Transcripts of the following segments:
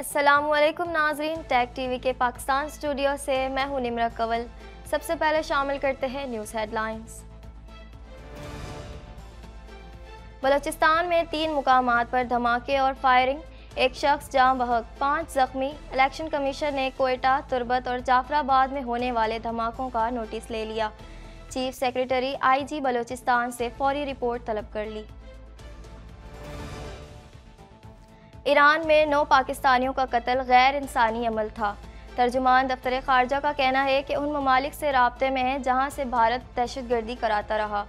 असलकुम नाजरीन tag TV के पाकिस्तान स्टूडियो से मैं हूँ निमरा कंवल। सबसे पहले शामिल करते हैं न्यूज़ हेडलाइंस। बलूचिस्तान में तीन मुकाम पर धमाके और फायरिंग। एक शख्स जहाँ बहक। पाँच जख्मी। इलेक्शन कमीशन ने कोयटा, तुरबत और जाफराबाद में होने वाले धमाकों का नोटिस ले लिया। चीफ सेक्रेटरी आईजी बलूचिस्तान से फौरी रिपोर्ट तलब कर ली। ईरान में नौ पाकिस्तानियों का कत्ल गैर इंसानी अमल था। तर्जुमान दफ्तर खारजा का कहना है कि उन ममालिक से रबते में है जहाँ से भारत दहशत गर्दी कराता रहा।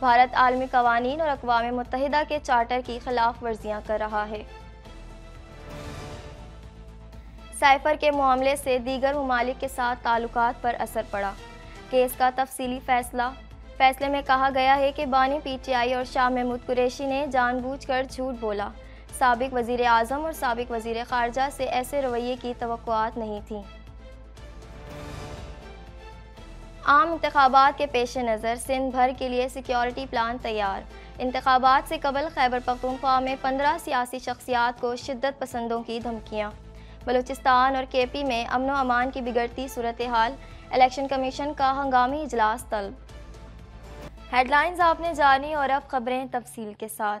भारत आलमी कवानीन और अकवा मुतहदा के चार्टर की खिलाफ वर्जियाँ कर रहा है। साइफर के मामले से दीगर ममालिक के साथ ताल्लुक पर असर पड़ा। केस का तफसीली फैसला। फैसले में कहा गया है कि बानी पीटीआई और शाह महमूद कुरैशी ने जानबूझकर झूठ बोला। सबक वज़ीर अजम और सबक वज़ी खारजा से ऐसे रवैये की तो नहीं थी। आम इंतबात के पेश नज़र सिंध भर के लिए सिक्योरिटी प्लान तैयार। इंतबात से कबल खैबर पख्तूनख्वा में पंद्रह सियासी शख्सियात को शिद्दत पसंदों की धमकियाँ। बलूचिस्तान और के पी में अमन अमान की बिगड़ती सूरत हाल इलेक्शन कमीशन का हंगामी इजलास तलब। हेडलाइंस आपने जानी और अब खबरें तफसील के साथ।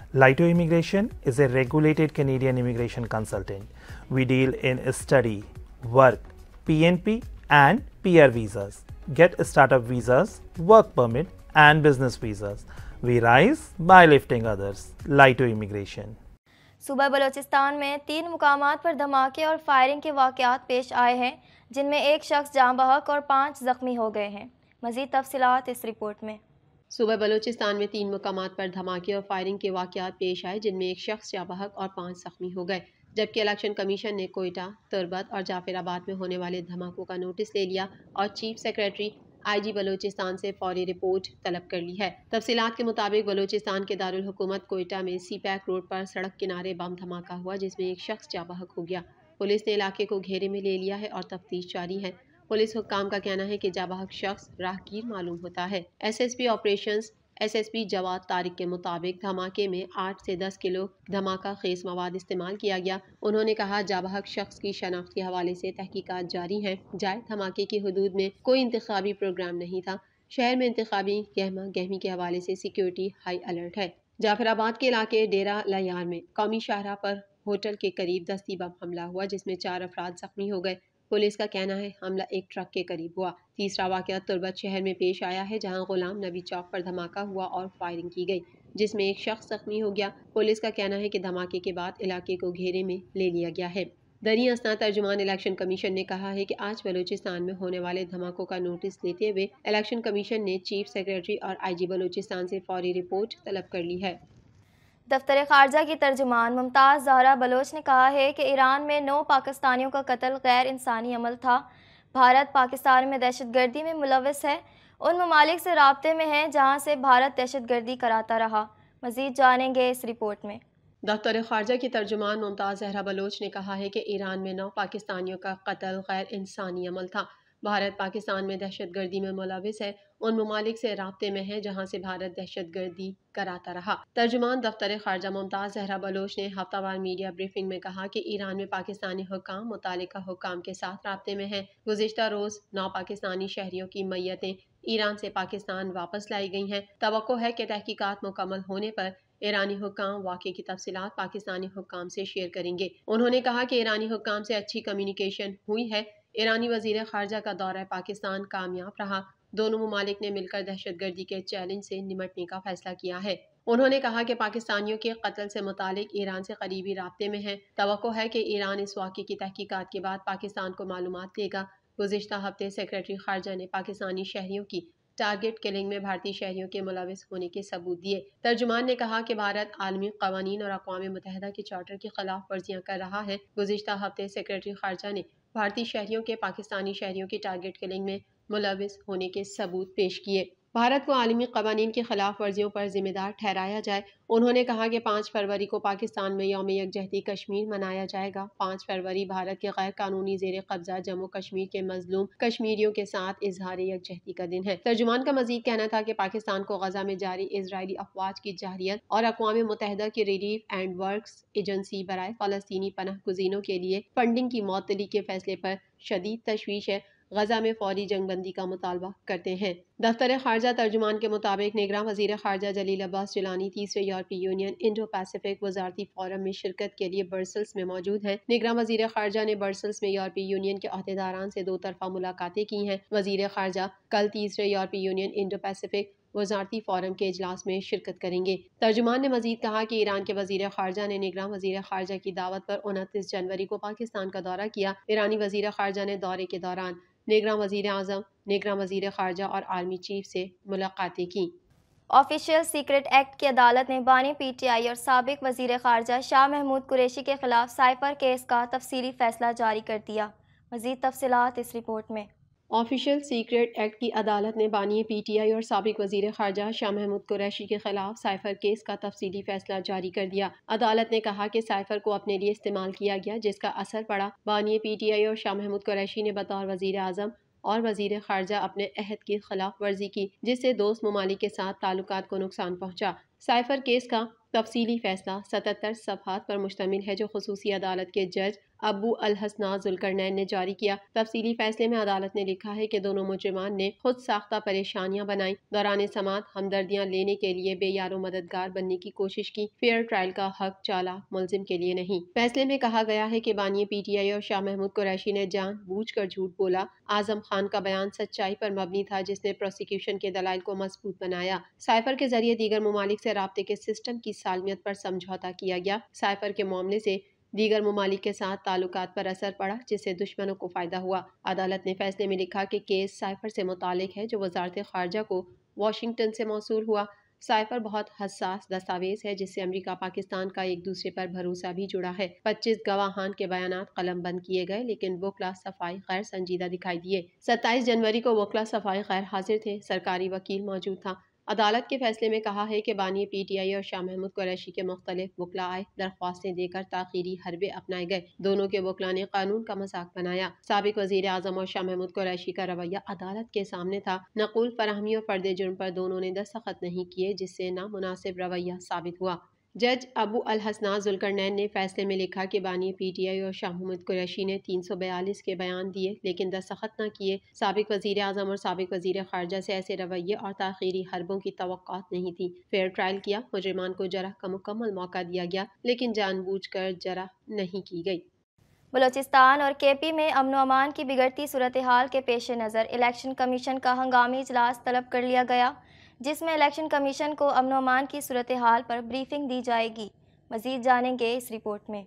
Lito Immigration is a regulated Canadian immigration consultant. We deal in study, work, PNP and PR visas, get startup visas, work permit and business visas. We rise by lifting others. Lito Immigration. सूबा बलोचिस्तान में तीन मुकाम पर धमाके और firing के वाक़ात पेश आए हैं जिनमें एक शख्स जाँ बहक और पाँच ज़ख्मी हो गए हैं मज़ीद तफसीत इस रिपोर्ट में सुबह बलूचिस्तान में तीन मकाम पर धमाके और फायरिंग के वाकत पेश आए, जिनमें एक शख्स जाँ बहक और पाँच ज़ख्मी हो गए। जबकि इलेक्शन कमीशन ने कोयटा, तुरबत और जाफिराबाद में होने वाले धमाकों का नोटिस ले लिया और चीफ सेक्रेटरी आईजी बलूचिस्तान से फौरी रिपोर्ट तलब कर ली है। तफसीत के मुताबिक बलूचिस्तान के दारुल हुकूमत कोयटा में सी पैक रोड पर सड़क किनारे बम धमाका हुआ, जिसमें एक शख्स जाबहक हो गया। पुलिस ने इलाके को घेरे में ले लिया है और तफ्तीश जारी है। पुलिस हुकाम का कहना है कि जाबहक शख्स राहगीर मालूम होता है। SSP operations SSP Jawad Tariq के मुताबिक धमाके में आठ से दस किलो धमाका खेस मवाद इस्तेमाल किया गया। उन्होंने कहा जाबहक शख्स की शनाख्त के हवाले से तहकीकात जारी हैं जाए धमाके की हदूद में कोई इंतबी प्रोग्राम नहीं था। शहर में इंतबी गहमा, गहमी के हवाले से सिक्योरिटी हाई अलर्ट है। जाफराबाद के इलाके डेरा लयार में कौमी शाहरा पर होटल के करीब दस्ती बम हमला हुआ, जिसमें चार अफराद जख्मी हो गए। पुलिस का कहना है, हमला एक ट्रक के करीब हुआ। तीसरा वाक़ तुरबत शहर में पेश आया है, जहाँ गुलाम नबी चौक पर धमाका हुआ और फायरिंग की गई, जिसमें एक शख्स जख्मी हो गया। पुलिस का कहना है कि धमाके के बाद इलाके को घेरे में ले लिया गया है। दरी असना तर्जुमान इलेक्शन कमीशन ने कहा है कि आज बलूचिस्तान में होने वाले धमाकों का नोटिस लेते हुए इलेक्शन कमीशन ने चीफ सेक्रेटरी और आईजी बलूचिस्तान से फौरी रिपोर्ट तलब कर ली है। दफ्तर खारजा की तर्जुमान मुमताज़ जहरा बलोच ने कहा है कि ईरान में नौ पाकिस्तानियों का कत्ल गैर इंसानी अमल था। भारत पाकिस्तान में दहशत गर्दी में मुलविस है। उन ममालिक से रबते में है जहाँ से भारत दहशत गर्दी कराता रहा। मज़ीद जानेंगे इस रिपोर्ट में। दफ्तर खारजा की तर्जुमान मुमताज़ जहरा बलोच ने कहा है कि ईरान में नौ पाकिस्तानियों का कत्ल गैर इंसानी अमल था। भारत पाकिस्तान में दहशत गर्दी में मुलविस है। उन ममालिक से रबते में है जहाँ से भारत दहशत गर्दी कराता रहा। तर्जुमान दफ्तर खारजा मुमताज़ जहरा बलोच ने हफ्तावार मीडिया ब्रीफिंग में कहा कि ईरान में पाकिस्तानी हुकाम मुतल हुकाम के साथ रबते में है। गुजशत रोज़ नौ पाकिस्तानी शहरियों की मैयतें ईरान से पाकिस्तान वापस लाई गई हैं। तो है कि तहकीकात मुकम्मल होने पर ईरानी हुकाम वाक़े की तफसीत पाकिस्तानी हुकाम से शेयर करेंगे। उन्होंने कहा कि ईरानी हुकाम से अच्छी कम्युनिकेशन हुई है। ईरानी वज़ीर खारजा का दौरा पाकिस्तान कामयाब रहा। दोनों ममालिक ने मिलकर दहशत गर्दी के चैलेंज से निमटने का फैसला किया है। उन्होंने कहा कि पाकिस्तानियों के कत्ल से मुतालिक ईरान से करीबी रबते में है। तो है कि ईरान इस वाक़े की तहकीकत के बाद पाकिस्तान को मालूम देगा। गुजशत हफ़्ते सेक्रेटरी खारजा ने पाकिस्तानी शहरियों की टारगेट किलिंग में भारतीय शहरियों के मुलविस होने के सबूत दिए। तर्जुमान ने कहा कि भारत आलमी कवानीन और अकवा मुतहदा के चार्टर की खिलाफ वर्जियाँ कर रहा है। गुजशत हफ़्ते सेक्रेटरी खारजा ने भारतीय शहरियों के, पाकिस्तानी शहरियों के टारगेट किलिंग में मुलविस होने के सबूत पेश किए। भारत को आलमी कवानीन की खिलाफ वर्जियों पर जिम्मेदार ठहराया जाए। उन्होंने कहा कि पाँच फरवरी को पाकिस्तान में योम यकजहती कश्मीर मनाया जाएगा। पाँच फरवरी भारत के गैर कानूनी जेर कब्जा जम्मू कश्मीर के मजलूम कश्मीरियों के साथ इजहार यकजहती का दिन है। तर्जुमान का मजीद कहना था कि पाकिस्तान को गजा में जारी इसराइली अफवाज की जारियत और अकवा मुतहदा की रिलीफ एंड वर्क एजेंसी बरए फ़लस्तनी पनह गुजीनों के लिए फंडिंग की मअतली के फैसले पर शदीद तशवीश है। गजा में फौरी जंगबंदी का मुतालबा करते हैं। दफ्तर खारजा तर्जुमान के मुताबिक निगरान वज़ीर खारजा जलील अब्बास जिलानी तीसरे यूरोपीय यूनियन इंडो पैसिफिक वजारती फोरम में शिरकत के लिए बर्सल्स में मौजूद हैं। निगरान वज़ीर खारजा ने बर्सल्स में यूरोपीय यूनियन के अहदेदारान से दो तरफा मुलाकातें की हैं। वज़ीर खारजा कल तीसरे यूरोपीय यूनियन इंडो पैसिफिक वजारती फोरम के अजलास में शिरकत करेंगे। तर्जुमान ने मजीद कहा कि ईरान के वज़ीर खारजा ने निगरान वज़ीर खारजा की दावत पर उनतीस जनवरी को पाकिस्तान का दौरा किया। ईरानी वज़ीर खारजा ने दौरे के दौरान निगरान वज़ीर अजम निगरान वज़ीर खारजा और आर्मी चीफ से मुलाकातें की। ऑफिशियल सीक्रेट एक्ट की अदालत ने बानी पी टी आई और सबक वज़ीर खारजा शाह महमूद कुरेशी के खिलाफ साइपर केस का तफसली फैसला जारी कर दिया। मजीद तफसलत इस रिपोर्ट में। ऑफिशियल सीक्रेट एक्ट की अदालत ने बानी पीटीआई और सबक वज़ीर खारजा शाह महमूद कुरैशी के खिलाफ साइफर केस का तफसीली फैसला जारी कर दिया। अदालत ने कहा कि साइफर को अपने लिए इस्तेमाल किया गया, जिसका असर पड़ा। बानी पीटीआई और शाह महमूद कुरैशी ने बतौर वज़ीर अजम और वज़ीर खारजा अपने अहद की खिलाफ वर्जी की, जिससे दोस्त ममालिक के साथ ताल्लुक को नुकसान पहुँचा। साइफर केस का तफसीली फैसला सतहत्तर सफात पर मुश्तमिल है, जो खसूसी अदालत के जज अबू अल हसना जुलकरनैन ने जारी किया। तफसीली फैसले में अदालत ने लिखा है कि दोनों मुजरमान ने खुद साख्ता परेशानियाँ बनाई। दौरान समात हमदर्दियाँ लेने के लिए बेयारो मददगार बनने की कोशिश की। फेयर ट्रायल का हक चाला मुलजिम के लिए नहीं। फैसले में कहा गया है कि बानी पीटीआई और शाह महमूद कुरैशी ने जान बूझ कर झूठ बोला। आज़म खान का बयान सच्चाई पर मबनी था, जिसने प्रोसिक्यूशन के दलाइल को मज़बूत बनाया। साइफर के ज़रिए दीगर ममालिक से रबते के सिस्टम की सालमियत पर समझौता किया गया। साइफर के मामले से दीगर ममालिक के साथ ताल्लुक पर असर पड़ा, जिससे दुश्मनों को फ़ायदा हुआ। अदालत ने फैसले में लिखा कि केस साइफर से मुतक है, जो वजारत खारजा को वाशिंगटन से मौसू हुआ। साइफर बहुत हसास दस्तावेज़ है, जिससे अमेरिका पाकिस्तान का एक दूसरे पर भरोसा भी जुड़ा है। 25 गवाहान के बयान कलम बंद किए गए, लेकिन वकला सफ़ाई गैर संजीदा दिखाई दिए। 27 जनवरी को वकला सफ़ाई गैर हाजिर थे। सरकारी वकील मौजूद था। अदालत के फैसले में कहा है कि बानी पी टी आई और शाह महमूद कुरैशी के मुख्तलिफ़ वकला आए, दरख्वास्तें देकर ताखीरी हरबे अपनाए गए। दोनों के वकला ने कानून का मज़ाक बनाया। सबक वज़ीर अजम और शाह महमूद कुरैशी का रवैया अदालत के सामने था। नकुल, फरहमी और फर्द जुर्म पर दोनों ने दस्तखत नहीं किए, जिससे नामुनासिब रवैया साबित हुआ। जज अबू अल हसना जुलकरनैन ने फैसले में लिखा कि बानी पीटीआई और शाह मोहम्मद कुरैशी ने तीन सौ बयालीस के बयान दिए, लेकिन दस्तखत न किए। सबक वज़ीर अजम और सबक वज़ीर खारजा से ऐसे रवैये और तखीरी हरबों की तो नहीं थी। फेयर ट्रायल किया, मुजरमान को जरा का मुकम्मल मौका दिया गया, लेकिन जानबूझ कर जरा नहीं की गई। बलोचिस्तान और के पी में अमन अमान की बिगड़ती सूरत हाल के पेश नज़र इलेक्शन कमीशन का हंगामी इजलास तलब कर लिया गया। जिसमें इलेक्शन कमीशन को अमन अमान की सूरत हाल पर ब्रीफिंग दी जाएगी। मजीद जानेंगे इस रिपोर्ट में।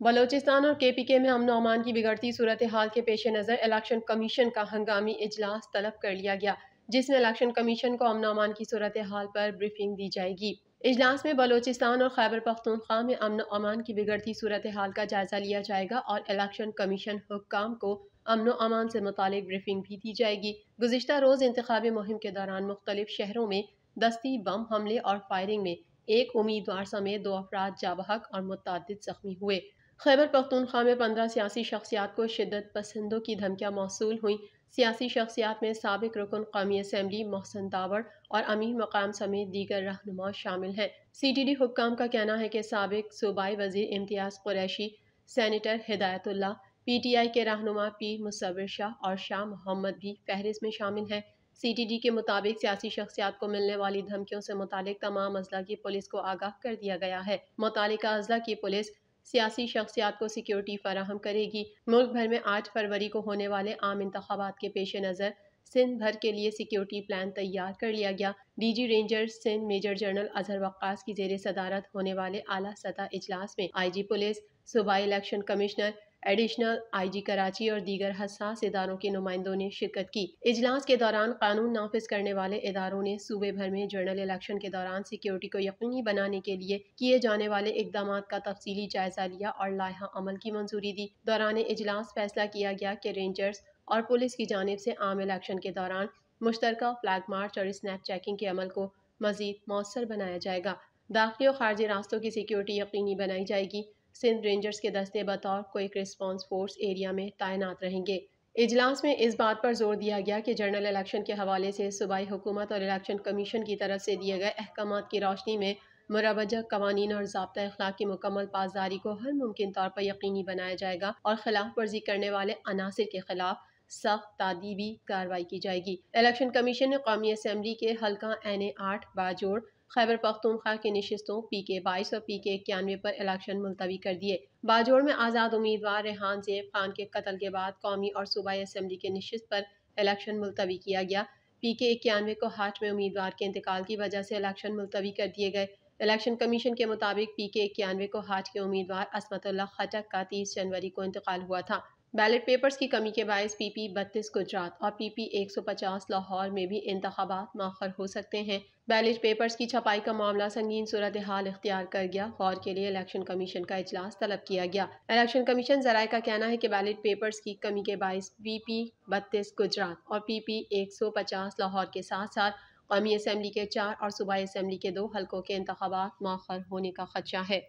बलोचिस्तान और के पी के में अमन अमान की बिगड़ती सूरत हाल के पेश नज़र इलेक्शन कमीशन का हंगामी इजलास तलब कर लिया गया, जिसमें इलेक्शन कमीशन को अमन अमान की सूरत हाल पर ब्रीफिंग दी जाएगी। इजलास में बलोचिस्तान और खैबर पख्तूनख्वा में अमन अमान की बिगड़ती सूरत हाल का जायजा लिया जाएगा और इलेक्शन कमीशन हुक्काम को अमन अमान से मुतालिक ब्रीफिंग भी दी जाएगी गुजशत रोज़ इंतबी मुहिम के दौरान मुख्तलिफ़ शहरों में दस्ती बम हमले और फायरिंग में एक उम्मीदवार समेत दो अफराद जाबहक और मुतद जख्मी हुए खैबर पख्तूनख्वा में पंद्रह सियासी शख्सियात को शिदत पसंदों की धमकियाँ मौसू हुई सियासी शख्सियात में सबक रुकन कौमी असम्बली मोहसन दावड़ और अमीर मकाम समेत दीगर रहनुमा शामिल हैं सी टी डी हुक्काम का कहना है कि सबक सूबाई वज़ीर Imtiaz Qureshi senator Hidayatullah P T I के रहनुमा पी मुसवर शाह और शाह मोहम्मद भी फहरिस्त में शामिल हैं। सी टी डी के मुताबिक सियासी शख्सियात को मिलने वाली धमकियों से मुतल तमाम अजला की पुलिस को आगाह कर दिया गया है। मुतल अजला की पुलिस सियासी शख्सियात को सिक्योरिटी फराहम करेगी। मुल्क भर में आठ फरवरी को होने वाले आम इंतबात के पेश नज़र सिंध भर के लिए सिक्योरिटी प्लान तैयार कर लिया गया। DG ranger Sindh major general Azhar Waqas की जेर सदारत होने वाले आला सतह इजलास में आईजी पुलिस, सूबाई election commissioner additional IG Karachi और दीगर हसास इदारों के नुमाइंदों ने शिरकत की। इजलास के दौरान कानून नाफिज करने वाले इदारों ने सूबे भर में जनरल इलेक्शन के दौरान सिक्योरिटी को यकीनी बनाने के लिए किए जाने वाले इकदाम का तफसीली जायजा लिया और लाहा अमल की मंजूरी दी। दौरान इजलास फैसला किया गया कि रेंजर्स और पुलिस की जानब से आम इलेक्शन के दौरान मुश्तर फ्लैग मार्च और स्नैप चेकिंग के अमल को मजीद मौसर बनाया जाएगा। दाखिली और खारजी रास्तों की सिक्योरिटी यकीनी बनाई जाएगी। सिंध रेंजर्स के दस्ते बतौर क्विक रिस्पांस फोर्स एरिया में तैनात रहेंगे। इजलास में इस बात पर ज़ोर दिया गया कि जनरल इलेक्शन के हवाले से सूबाई हुकूमत और इलेक्शन कमीशन की तरफ़ से दिए गए अहकाम की रोशनी में मुरवजा कवानीन और जबता अखलाक की मुकम्मल पासदारी को हर मुमकिन तौर पर यकीनी बनाया जाएगा और खिलाफ वर्जी करने वाले अनासर के खिलाफ सख्त तादीबी कार्रवाई की जाएगी। इलेक्शन कमीशन ने कौमी असम्बली के हल्का एन ए आठ बाजोड़ खैबर पख्तूनख्वा की नशस्तों पी के बाईस और पी के इक्यानवे पर इलेक्शन मुलतवी कर दिए। बाजोड़ में आज़ाद उम्मीदवार रेहान जेब खान के कत्ल के बाद कौमी और सूबाई असम्बली के नशस्त पर इलेक्शन मुलतवी किया गया। पी के इक्यानवे को हाट में उम्मीदवार के इंतकाल की वजह से इलेक्शन मुलतवी कर दिए गए। इलेक्शन कमीशन के मुताबिक पी के इक्यानवे को हाट के उम्मीदवार असमतुल्ला खटक का तीस जनवरी को इंतकाल हुआ था। बैलेट पेपर्स की कमी के बायस पी पी बत्तीस गुजरात और पी पी एक सौ पचास लाहौर में भी इंतबात मौखर हो सकते हैं। बैलेट पेपर्स की छपाई का मामला संगीन सूरत हाल इख्तियार कर गया। गौर के लिए इलेक्शन कमीशन का इजलास तलब किया गया। इलेक्शन कमीशन जराये का कहना है कि बैलेट पेपर्स की कमी के बायस पी पी बत्तीस गुजरात और पी पी एक सौ पचास लाहौर के साथ साथ कौमी असम्बली के चार और सूबाई असम्बली के दो हल्कों के इंतबात मौखर होने का खदशा है।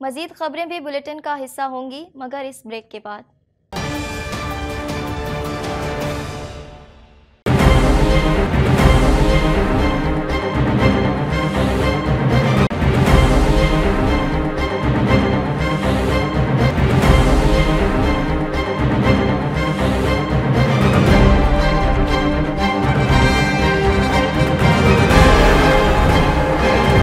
मजीद खबरें भी बुलेटिन का हिस्सा होंगी, मगर इस ब्रेक के बाद।